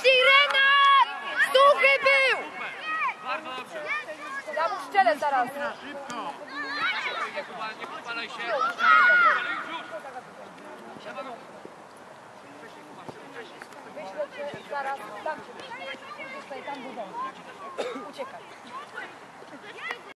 sirena! Suchy był! Bardzo dobrze. Ja mu strzelę zaraz. Szybko. Nie podpalaj się. Trzeba go. Wyślę cię zaraz tam się. Tutaj, tam. Uciekaj.